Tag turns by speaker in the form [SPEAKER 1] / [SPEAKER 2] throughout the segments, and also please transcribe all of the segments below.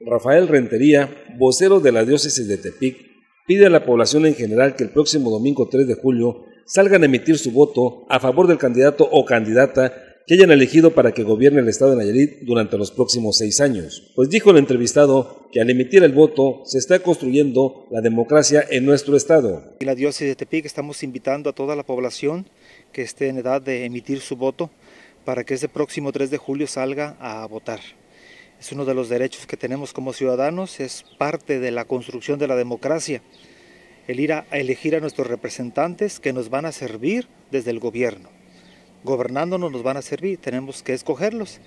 [SPEAKER 1] Rafael Rentería, vocero de la diócesis de Tepic, pide a la población en general que el próximo domingo 3 de julio salgan a emitir su voto a favor del candidato o candidata que hayan elegido para que gobierne el estado de Nayarit durante los próximos seis años. Pues dijo el entrevistado que al emitir el voto se está construyendo la democracia en nuestro estado.
[SPEAKER 2] En la diócesis de Tepic estamos invitando a toda la población que esté en edad de emitir su voto para que ese próximo 3 de julio salga a votar. Es uno de los derechos que tenemos como ciudadanos, es parte de la construcción de la democracia, el ir a elegir a nuestros representantes que nos van a servir desde el gobierno gobernándonos nos van a servir, tenemos que escogerlos.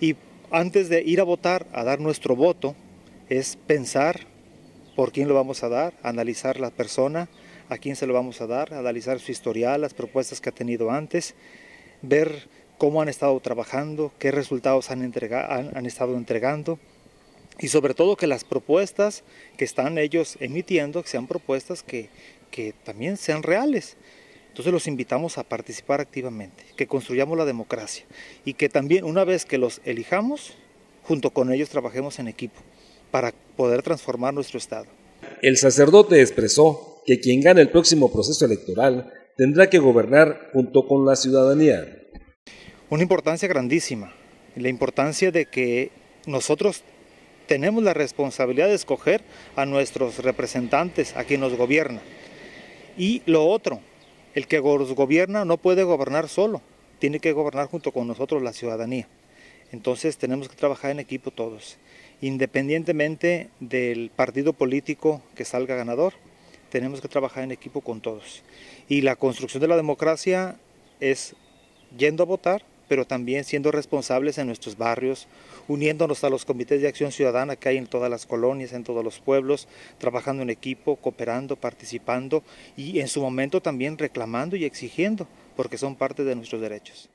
[SPEAKER 2] Y antes de ir a votar, a dar nuestro voto, es pensar por quién lo vamos a dar, analizar la persona, a quién se lo vamos a dar, analizar su historial, las propuestas que ha tenido antes, ver cómo han estado trabajando, qué resultados han, estado entregando y sobre todo que las propuestas que están ellos emitiendo sean propuestas que, que también sean reales. Entonces los invitamos a participar activamente, que construyamos la democracia y que también una vez que los elijamos, junto con ellos trabajemos en equipo para poder transformar nuestro Estado.
[SPEAKER 1] El sacerdote expresó que quien gane el próximo proceso electoral tendrá que gobernar junto con la ciudadanía.
[SPEAKER 2] Una importancia grandísima, la importancia de que nosotros tenemos la responsabilidad de escoger a nuestros representantes, a quien nos gobierna. Y lo otro, el que gobierna no puede gobernar solo, tiene que gobernar junto con nosotros la ciudadanía. Entonces tenemos que trabajar en equipo todos, independientemente del partido político que salga ganador, tenemos que trabajar en equipo con todos. Y la construcción de la democracia es yendo a votar, pero también siendo responsables en nuestros barrios, uniéndonos a los comités de acción ciudadana que hay en todas las colonias, en todos los pueblos, trabajando en equipo, cooperando, participando y en su momento también reclamando y exigiendo, porque son parte de nuestros derechos.